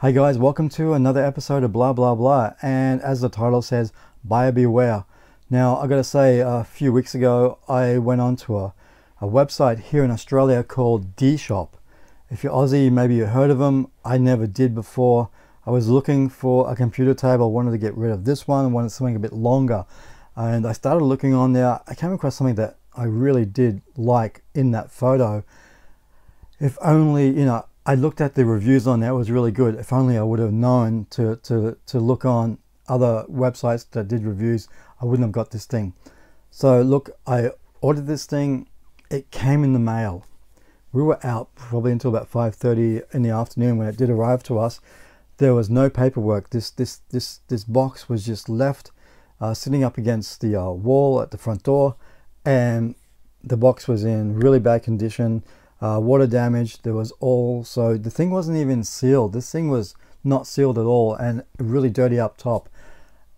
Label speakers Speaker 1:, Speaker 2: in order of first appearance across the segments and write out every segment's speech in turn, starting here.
Speaker 1: Hey guys, welcome to another episode of Blah Blah Blah. And as the title says, buyer beware. Now, I gotta say, a few weeks ago, I went onto a, a website here in Australia called D Shop. If you're Aussie, maybe you heard of them. I never did before. I was looking for a computer table. I wanted to get rid of this one. Wanted something a bit longer. And I started looking on there. I came across something that I really did like in that photo. If only, you know, I looked at the reviews on that it was really good. If only I would have known to, to, to look on other websites that did reviews, I wouldn't have got this thing. So look, I ordered this thing. It came in the mail. We were out probably until about 5.30 in the afternoon when it did arrive to us. There was no paperwork. This, this, this, this box was just left uh, sitting up against the uh, wall at the front door and the box was in really bad condition uh, water damage. There was also the thing wasn't even sealed. This thing was not sealed at all and really dirty up top.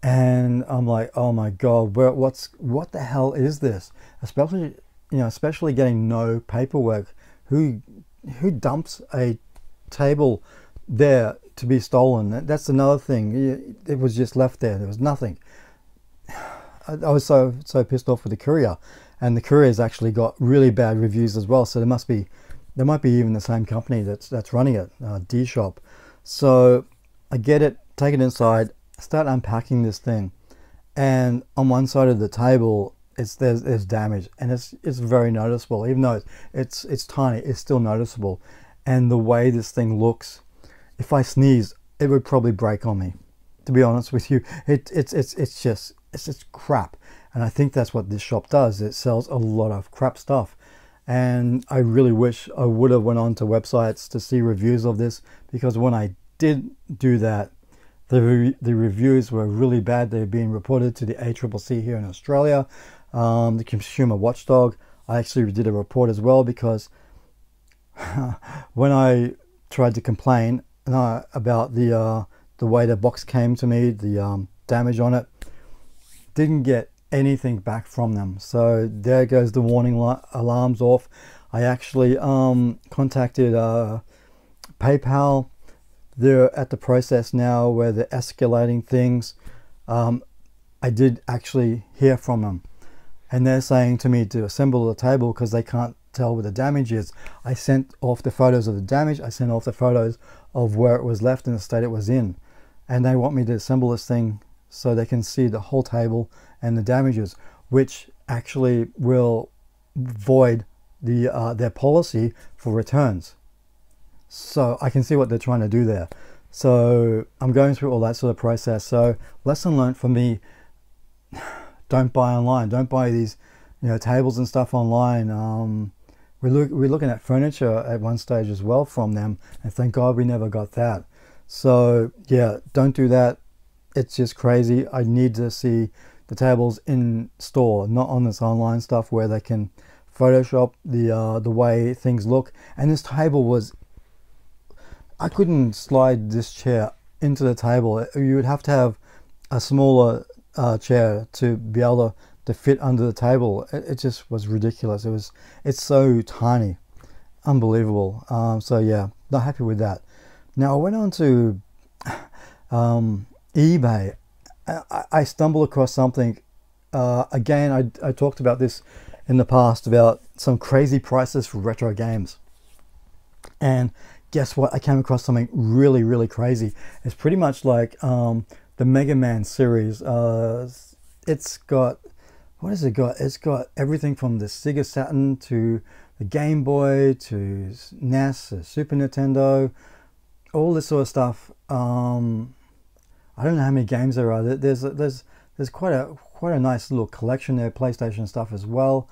Speaker 1: And I'm like, oh my god, where what's what the hell is this? Especially you know, especially getting no paperwork. Who who dumps a table there to be stolen? That's another thing. It was just left there. There was nothing. I was so so pissed off with the courier and the courier's actually got really bad reviews as well. So there must be, there might be even the same company that's that's running it, uh, D Shop. So I get it, take it inside, start unpacking this thing, and on one side of the table, it's there's there's damage, and it's it's very noticeable. Even though it's it's tiny, it's still noticeable. And the way this thing looks, if I sneeze, it would probably break on me. To be honest with you, it it's it's it's just it's just crap. And I think that's what this shop does. It sells a lot of crap stuff. And I really wish I would have went on to websites to see reviews of this because when I did do that, the, re the reviews were really bad. They're being reported to the ACCC here in Australia, um, the Consumer Watchdog. I actually did a report as well because when I tried to complain uh, about the uh, the way the box came to me, the um, damage on it, didn't get anything back from them. So there goes the warning alarms off. I actually um, contacted uh, PayPal. They're at the process now where they're escalating things. Um, I did actually hear from them. And they're saying to me to assemble the table because they can't tell where the damage is. I sent off the photos of the damage. I sent off the photos of where it was left and the state it was in. And they want me to assemble this thing so they can see the whole table and the damages, which actually will void the uh, their policy for returns. So I can see what they're trying to do there. So I'm going through all that sort of process. So lesson learned for me: don't buy online. Don't buy these, you know, tables and stuff online. Um, we look we're looking at furniture at one stage as well from them, and thank God we never got that. So yeah, don't do that. It's just crazy. I need to see the tables in store, not on this online stuff where they can Photoshop the uh, the way things look. And this table was, I couldn't slide this chair into the table. You would have to have a smaller uh, chair to be able to, to fit under the table. It, it, just was ridiculous. It was, it's so tiny, unbelievable. Um, so yeah, not happy with that. Now I went on to um, eBay I, I stumble across something. Uh, again, I, I talked about this in the past about some crazy prices for retro games. And guess what? I came across something really, really crazy. It's pretty much like um, the Mega Man series. Uh, it's got, what has it got? It's got everything from the Sega Saturn to the Game Boy to NES, Super Nintendo, all this sort of stuff. Um, I don't know how many games there are. There's there's there's quite a quite a nice little collection there, PlayStation stuff as well,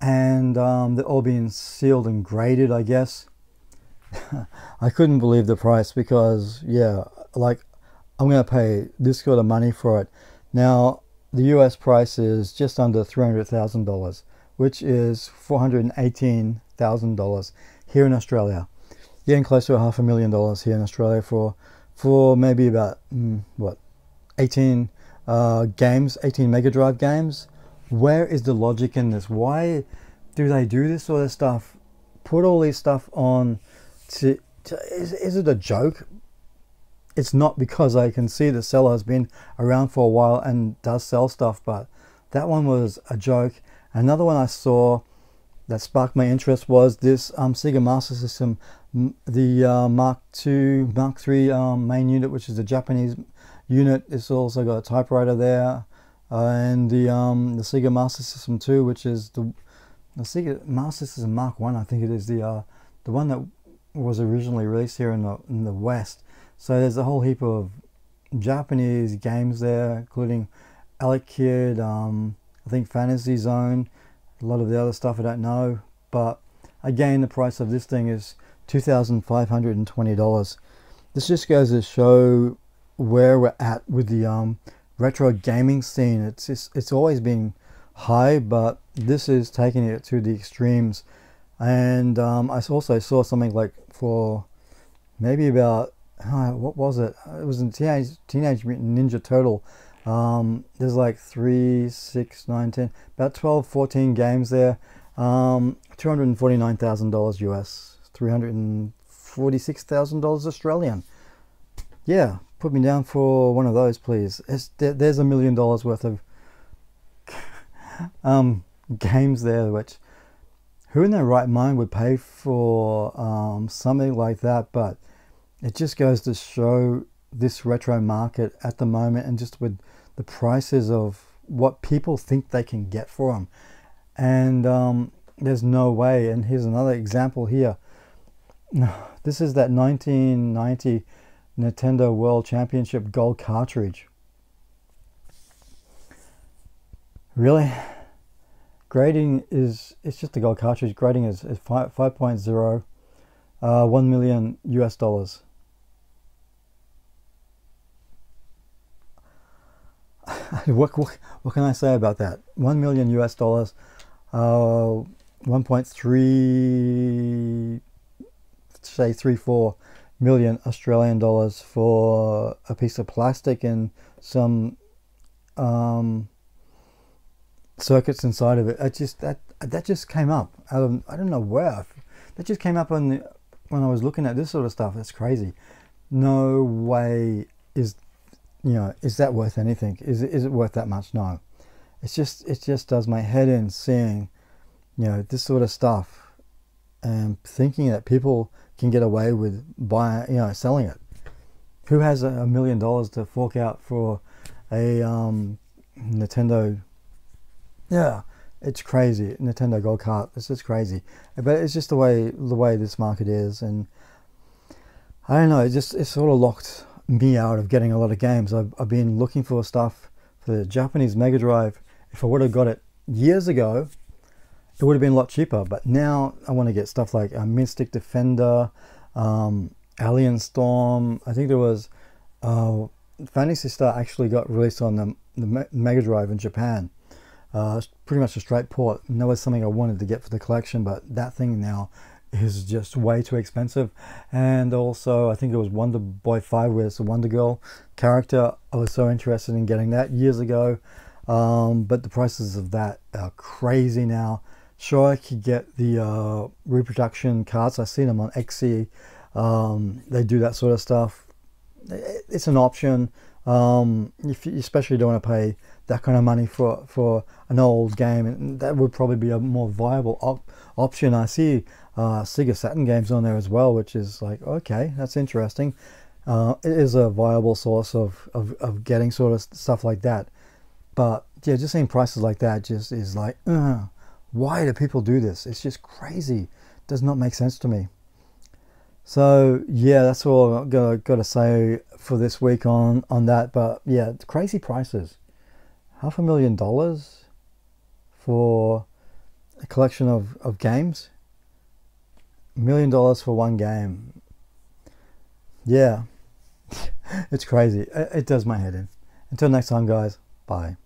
Speaker 1: and um, they're all being sealed and graded, I guess. I couldn't believe the price because yeah, like I'm gonna pay this sort of money for it. Now the U.S. price is just under three hundred thousand dollars, which is four hundred eighteen thousand dollars here in Australia. Getting close to a half a million dollars here in Australia for for maybe about mm, what 18 uh, games 18 Mega Drive games. Where is the logic in this? Why do they do this sort of stuff? Put all this stuff on to, to is, is it a joke? It's not because I can see the seller has been around for a while and does sell stuff, but that one was a joke. Another one I saw that sparked my interest was this um, Sega Master System, the uh, Mark II, Mark III um, main unit, which is a Japanese unit. It's also got a typewriter there, uh, and the um, the Sega Master System 2, which is the the Sega Master System Mark One. I, I think it is the uh, the one that was originally released here in the in the West. So there's a whole heap of Japanese games there, including Alex Kidd, um, I think Fantasy Zone, a lot of the other stuff I don't know. But again, the price of this thing is $2,520. This just goes to show where we're at with the um, retro gaming scene. It's, just, it's always been high, but this is taking it to the extremes. And um, I also saw something like for maybe about, uh, what was it? It was in Teenage, Teenage Ninja Turtle. Um, there's like 3, 6, 9, 10, about 12, 14 games there. Um, $249,000 US, $346,000 Australian. Yeah, put me down for one of those, please. There, there's a million dollars worth of um, games there, which who in their right mind would pay for um, something like that? But it just goes to show this retro market at the moment and just with the prices of what people think they can get for them. And um, there's no way. And here's another example here. This is that 1990 Nintendo World Championship gold cartridge. Really? Grading is, it's just a gold cartridge. Grading is, is 5, 5.0, uh, 1 million US dollars. what, what, what can I say about that? 1 million US dollars, uh, 1.3 say three four million Australian dollars for a piece of plastic and some um, circuits inside of it. I just that that just came up out of I don't know where. That just came up on the, when I was looking at this sort of stuff. It's crazy. No way is you know is that worth anything? Is it is it worth that much? No. It's just it just does my head in seeing you know this sort of stuff and thinking that people can get away with buying, you know, selling it. Who has a million dollars to fork out for a um, Nintendo? Yeah, it's crazy. Nintendo Gold Cart. It's just crazy. But it's just the way the way this market is, and I don't know. It just it sort of locked me out of getting a lot of games. I've, I've been looking for stuff for the Japanese Mega Drive. If I would have got it years ago, it would have been a lot cheaper. But now I want to get stuff like a Mystic Defender, um, Alien Storm. I think there was uh, Phantasy Star actually got released on the, the Mega Drive in Japan. Uh, pretty much a straight port. And that was something I wanted to get for the collection, but that thing now is just way too expensive. And also, I think it was Wonder Boy 5 where it's a Wonder Girl character. I was so interested in getting that years ago. Um, but the prices of that are crazy now. Sure, I could get the uh, reproduction cards. I've seen them on XE. Um, they do that sort of stuff. It's an option. Um, if you especially don't want to pay that kind of money for, for an old game, and that would probably be a more viable op option. I see uh, Sega Saturn games on there as well, which is like, okay, that's interesting. Uh, it is a viable source of, of, of getting sort of stuff like that. But yeah, just seeing prices like that just is like, uh, why do people do this? It's just crazy. It does not make sense to me. So yeah, that's all I've got, got to say for this week on on that. But yeah, crazy prices. Half a million dollars for a collection of, of games. A million dollars for one game. Yeah, it's crazy. It, it does my head in. Until next time, guys. Bye.